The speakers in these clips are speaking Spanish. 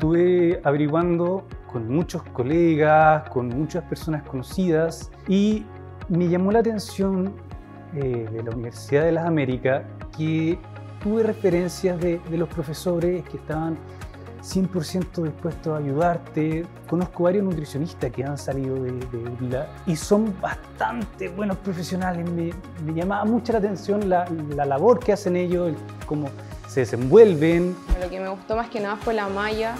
Estuve averiguando con muchos colegas, con muchas personas conocidas y me llamó la atención eh, de la Universidad de las Américas que tuve referencias de, de los profesores que estaban 100% dispuestos a ayudarte. Conozco varios nutricionistas que han salido de, de URLA y son bastante buenos profesionales. Me, me llamaba mucho la atención la, la labor que hacen ellos, el cómo se desenvuelven. Lo que me gustó más que nada fue la malla,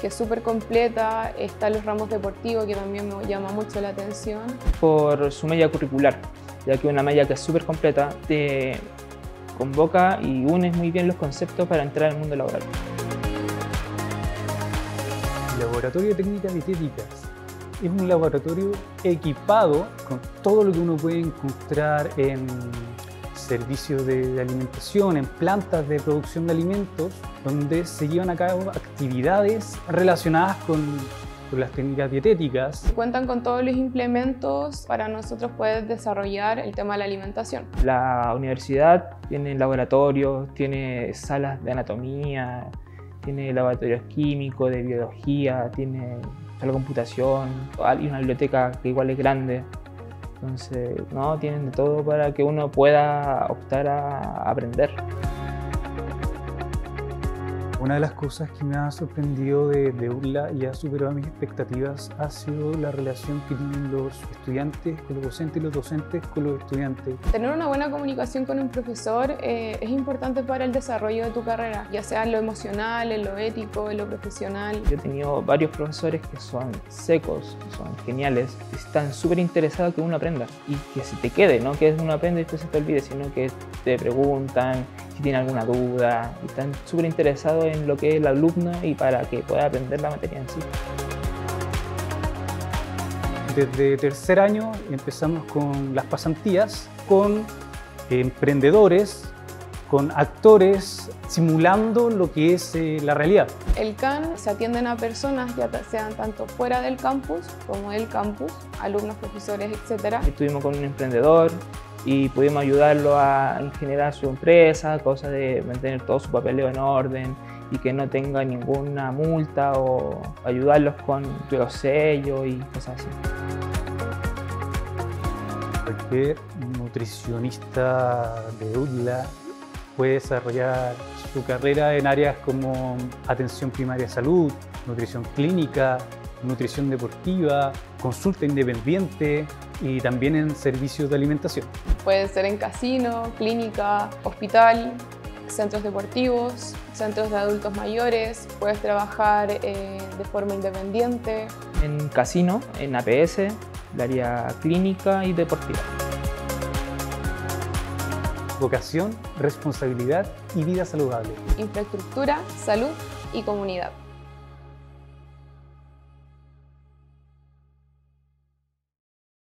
que es súper completa. Están los ramos deportivos, que también me llama mucho la atención. Por su malla curricular, ya que una malla que es súper completa te convoca y une muy bien los conceptos para entrar al mundo laboral. El Laboratorio de Técnicas Dietéticas es un laboratorio equipado con todo lo que uno puede encontrar en servicios de, de, alimentación, en plantas de producción de alimentos, donde se llevan a cabo actividades relacionadas con, con las técnicas dietéticas. Cuentan con todos los implementos para nosotros poder desarrollar el tema de la alimentación. La universidad tiene laboratorios, tiene salas de anatomía, tiene laboratorios químicos, de biología, tiene sala de computación, hay una biblioteca que igual es grande. Entonces, no, tienen de todo para que uno pueda optar a aprender. Una de las cosas que me ha sorprendido de, de URLA y ha superado mis expectativas ha sido la relación que tienen los estudiantes con los docentes y los docentes con los estudiantes. Tener una buena comunicación con un profesor eh, es importante para el desarrollo de tu carrera, ya sea en lo emocional, en lo ético, en lo profesional. Yo he tenido varios profesores que son secos, que son geniales, que están súper interesados que uno aprenda y que se te quede, no que uno aprenda y después se te olvide, sino que te preguntan si tienen alguna duda están súper interesados en lo que es el alumno y para que pueda aprender la materia en sí. Desde tercer año empezamos con las pasantías, con emprendedores, con actores simulando lo que es eh, la realidad. El CAN se atienden a personas, ya sean tanto fuera del campus como del campus, alumnos, profesores, etc. Estuvimos con un emprendedor y pudimos ayudarlo a generar su empresa, cosa de mantener todo su papeleo en orden y que no tenga ninguna multa o ayudarlos con los sellos y cosas así. Cualquier nutricionista de UDLA puede desarrollar su carrera en áreas como atención primaria de salud, nutrición clínica, nutrición deportiva, consulta independiente y también en servicios de alimentación. Puede ser en casino, clínica, hospital, centros deportivos, centros de adultos mayores, puedes trabajar eh, de forma independiente. En casino, en APS, el área clínica y deportiva. Vocación, responsabilidad y vida saludable. Infraestructura, salud y comunidad.